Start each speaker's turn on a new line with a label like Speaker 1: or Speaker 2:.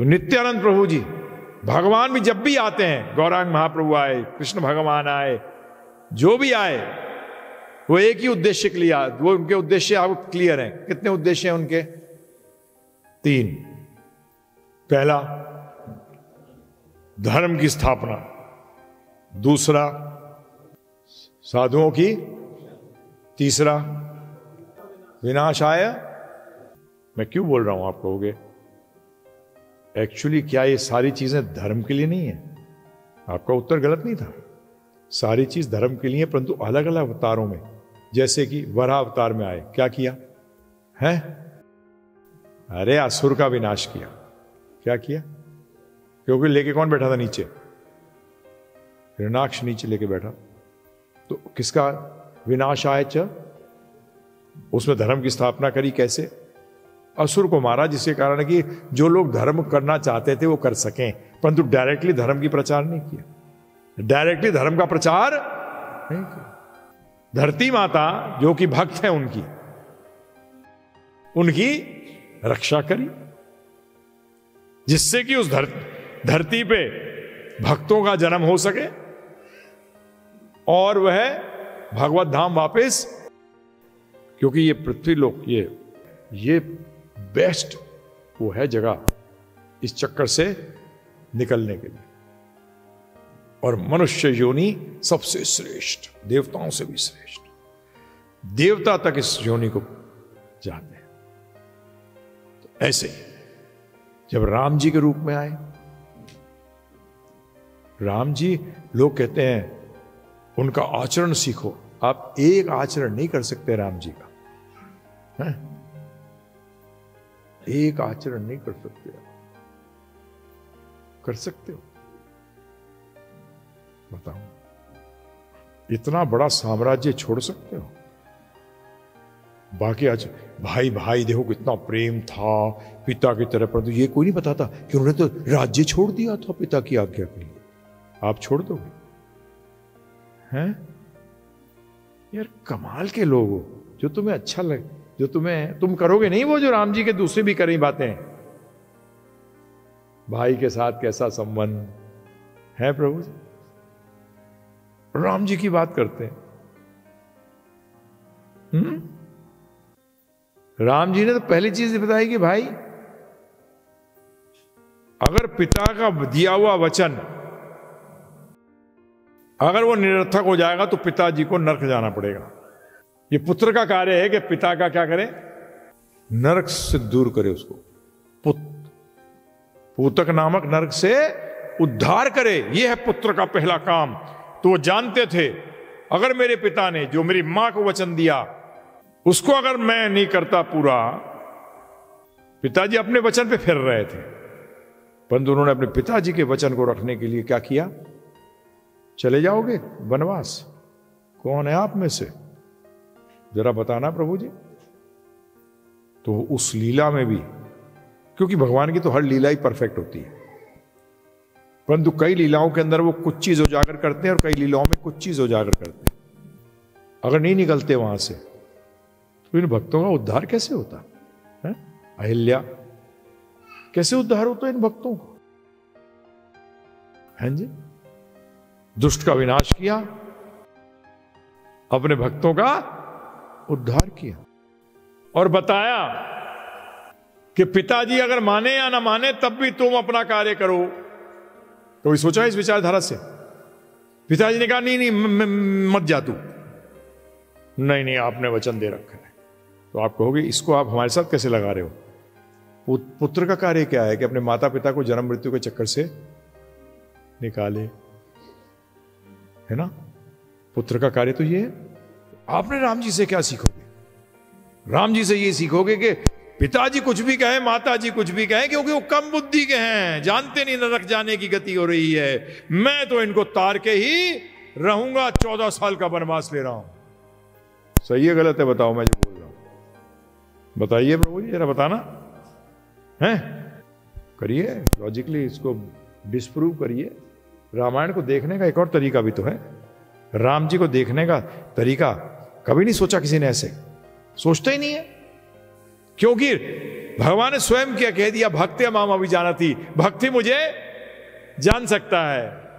Speaker 1: तो नित्यानंद प्रभु जी भगवान भी जब भी आते हैं, गौरांग महाप्रभु आए, कृष्ण भगवान आए, जो भी आए, वो एक ही उद्देश्य के लिए वो उनके उद्देश्य आप क्लियर हैं। कितने उद्देश्य हैं उनके? तीन। पहला, धर्म की स्थापना। दूसरा, साधुओं की। तीसरा, विनाश आया। मैं क्यों बोल रहा हूँ, आप कहोगे? एक्चुअली क्या ये सारी चीज़ें धर्म के लिए नहीं है? आपका उत्तर गलत नहीं था। सारी चीज़ धर्म के लिए परंतु अलग अलग अवतारों में। जैसे कि वरा अवतार में आए, क्या किया? है? अरे, असुर का विनाश किया। क्या किया? क्योंकि लेके कौन बैठा था नीचे? हिरणाक्ष नीचे लेके बैठा। तो किसका विनाश आए च? उसमें धर्म की स्थापना करी कैसे? असुर को मारा जिसके कारण कि जो लोग धर्म करना चाहते थे वो कर सकें परंतु डायरेक्टली धर्म की प्रचार नहीं किया। डायरेक्टली धर्म का प्रचार नहीं किया। धरती माता जो कि भक्त है उनकी उनकी रक्षा करी जिससे कि उस धर, धरती पे भक्तों का जन्म हो सके और वह भगवत धाम वापस क्योंकि ये पृथ्वी लोक ये ये बेस्ट वो है जगह इस चक्कर से निकलने के लिए। और मनुष्य योनि सबसे श्रेष्ठ, देवताओं से भी श्रेष्ठ। देवता तक इस योनि को जानते हैं। तो ऐसे जब राम जी के रूप में आए, राम जी लोग कहते हैं, उनका आचरण सीखो। आप एक आचरण नहीं कर सकते राम जी का, है? एक आचरण नहीं कर सकते कर सकते हो। बताओ इतना बड़ा साम्राज्य छोड़ सकते हो? बाकी आज भाई भाई देखो कितना प्रेम था, पिता की तरह परंतु ये कोई नहीं बताता कि उन्होंने तो राज्य छोड़ दिया था पिता की आज्ञा के लिए। आप छोड़ दोगे? हैं? यार कमाल के लोग हो, जो तुम्हें अच्छा लगे। जो तुम्हें, तुम करोगे नहीं वो जो राम जी के दूसरे भी करी बातें? भाई के साथ कैसा संबंध? है प्रभु राम जी की बात करते हैं। हम्म? राम जी ने तो पहली चीज़ बताई कि भाई, अगर पिता का दिया हुआ वचन, अगर वो निरर्थक हो जाएगा तो पिताजी को नरक जाना पड़ेगा। ये पुत्र का कार्य है कि पिता का क्या करे? नरक से दूर करे उसको। पुत पुतक नामक नरक से उद्धार करे। यह है पुत्र का पहला काम। तो वो जानते थे अगर मेरे पिता ने जो मेरी माँ को वचन दिया उसको अगर मैं नहीं करता पूरा पिताजी अपने वचन पे फिर रहे थे। परंतु उन्होंने अपने पिताजी के वचन को रखने के लिए क्या किया? चले जाओगे? वनवास। कौन है आप में से? जरा बताना प्रभु जी। तो उस लीला में भी, क्योंकि भगवान की तो हर लीला ही परफेक्ट होती है। परंतु कई लीलाओं के अंदर वो कुछ चीज़ उजागर करते हैं और कई लीलाओं में कुछ चीज़ उजागर करते हैं। अगर नहीं निकलते वहाँ से तो इन भक्तों का उद्धार कैसे होता? है? अहिल्या। कैसे उद्धार होता इन भक्तों को? हैं जी? दुष्ट का विनाश किया, अपने भक्तों का उद्धार किया। और बताया कि पिताजी अगर माने या ना माने, तब भी तुम अपना कार्य करो। कभी सोचा इस विचारधारा से। पिताजी ने कहा, नहीं नहीं मत जा तू। नहीं नहीं, आपने वचन दे रखा है। तो आप कहोगे इसको आप हमारे साथ कैसे लगा रहे हो? पुत्र का कार्य क्या है कि अपने माता पिता को जन्म मृत्यु के चक्कर से निकाले? है ना? पुत्र का कार्य तो ये है। आपने राम जी से क्या सीखोगे? राम जी से ये सीखोगे कि पिताजी कुछ भी कहे माता जी कुछ भी कहे, क्योंकि वो कम बुद्धि के हैं, जानते नहीं, नरक जाने की गति हो रही है। मैं तो इनको तार के ही रहूँगा, चौदह साल का वनवास ले रहा हूँ। सही है, गलत है, बताओ, मैं जो बोल रहा हूँ। बताइए प्रभु जी, जरा बताना। है? करिए लॉजिकली इसको डिस्प्रूव करिए। रामायण को देखने का एक और तरीका भी तो है। राम जी को देखने का तरीका कभी नहीं सोचा किसी ने ऐसे। सोचते ही नहीं है। क्योंकि भगवान ने स्वयं क्या, कह दिया भक्ति माम अभी जाना थी। भक्ति मुझे जान सकता है।